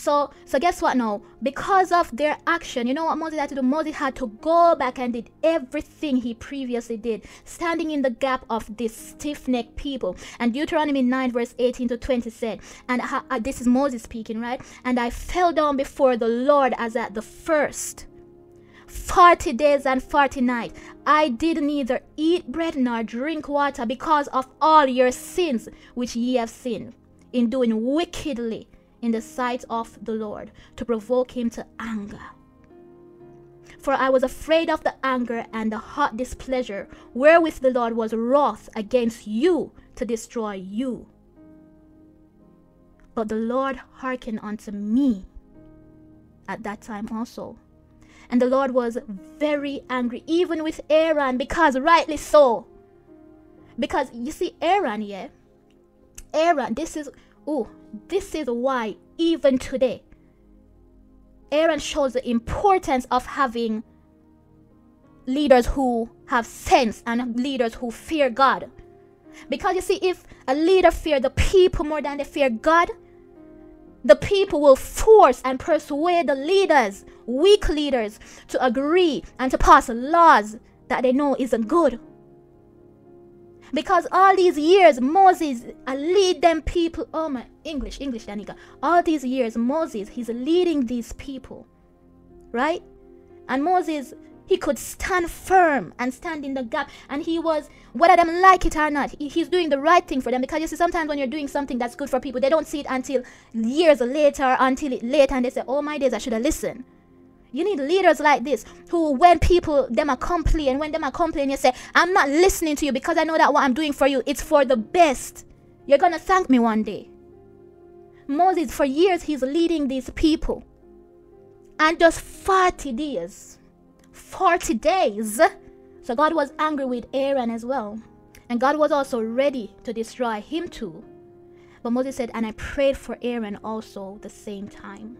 So so guess what now? Because of their action, you know what Moses had to do? Moses had to go back and did everything he previously did, standing in the gap of this stiff-necked people. And Deuteronomy 9 verse 18 to 20 said, and uh, this is Moses speaking, right? And I fell down before the Lord as at the first 40 days and 40 nights. I did neither eat bread nor drink water because of all your sins which ye have sinned in doing wickedly in the sight of the Lord to provoke him to anger. For I was afraid of the anger and the hot displeasure wherewith the Lord was wroth against you to destroy you. But the Lord hearkened unto me at that time also. And the Lord was very angry, even with Aaron, because rightly so. Because you see, Aaron, yeah, Aaron, this is, oh, this is why even today, Aaron shows the importance of having leaders who have sense and leaders who fear God. Because you see, if a leader fear the people more than they fear God, the people will force and persuade the leaders, weak leaders, to agree and to pass laws that they know isn't good. Because all these years, Moses uh, lead them people. Oh my English, English, Danica. All these years, Moses, he's leading these people, right? And Moses he could stand firm and stand in the gap. And he was, whether them like it or not, he's doing the right thing for them. Because you see, sometimes when you're doing something that's good for people, they don't see it until years later, until it late, and they say, oh my days, I should have listened. You need leaders like this who, when people them are complaining, when them are complaining, you say, I'm not listening to you because I know that what I'm doing for you, it's for the best. You're gonna thank me one day. Moses, for years, he's leading these people. And just 40 days, 40 days. So God was angry with Aaron as well. And God was also ready to destroy him too. But Moses said, And I prayed for Aaron also the same time.